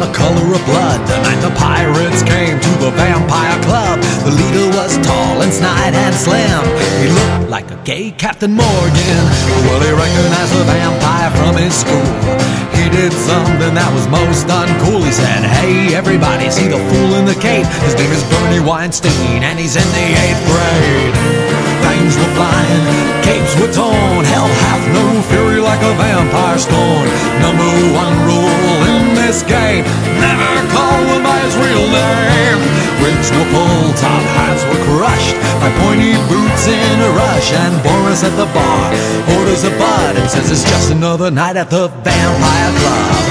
the color of blood. The night the pirates came to the vampire club, the leader was tall and snide and slim. He looked like a gay Captain Morgan. Well, he recognized the vampire from his school. He did something that was most uncool. He said, Hey, everybody, see the fool in the cape? His name is Bernie Weinstein, and he's in the eighth grade. Things were flying, capes were torn. Hell hath no fury like a vampire scorn. Number one rule this game never call one by his real name. Wigs no pull, top hats were crushed by pointy boots in a rush. And Boris at the bar orders a bud and says it's just another night at the vampire club.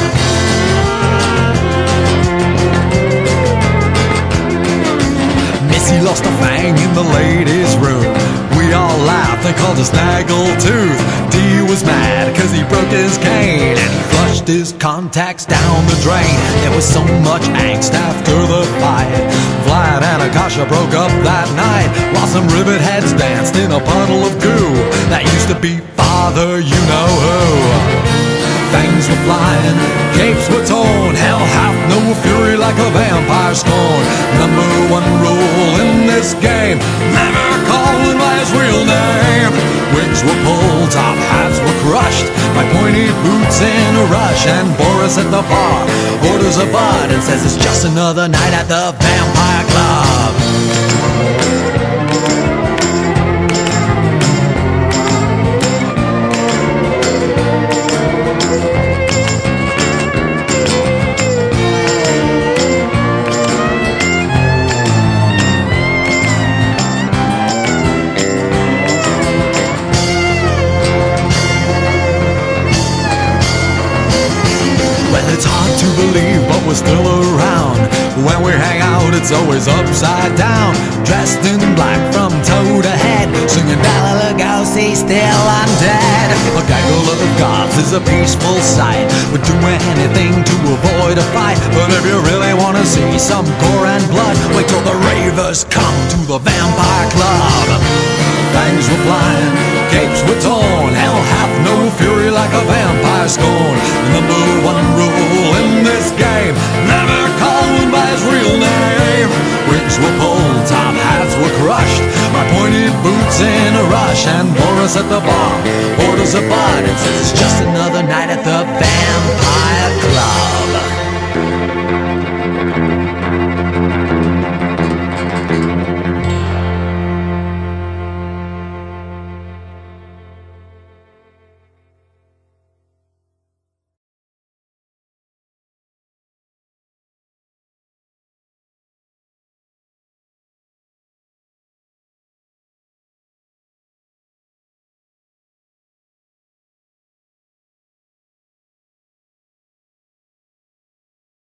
Missy lost a fang in the ladies' room. We all laughed and called us Snaggletooth. D was mad cause he broke his cane his contacts down the drain. There was so much angst after the fight. Vlad and Akasha broke up that night while some rivet heads danced in a puddle of goo. That used to be Father, you know who. Things were flying, capes were torn. Hell hath no fury like a vampire scorn. Number one rule in this game: never call him by his real name. Wigs were pulled, top hats pointy boots in a rush. And Boris at the bar orders a bud and says it's just another night at the vampire club. To believe, but we're still around. When we hang out, it's always upside down. Dressed in black from toe to head, singing Bela Lugosi, still undead. A gaggle of goths is a peaceful sight. We'd do anything to avoid a fight. But if you really want to see some gore and blood, wait till the ravers come to the vampire club. Fangs were flying, capes were torn. Scorn. The number one rule in this game: never call one by his real name. Wigs were pulled, top hats were crushed by pointed boots in a rush. And Boris at the bar orders a bud and says it's just another night at the club.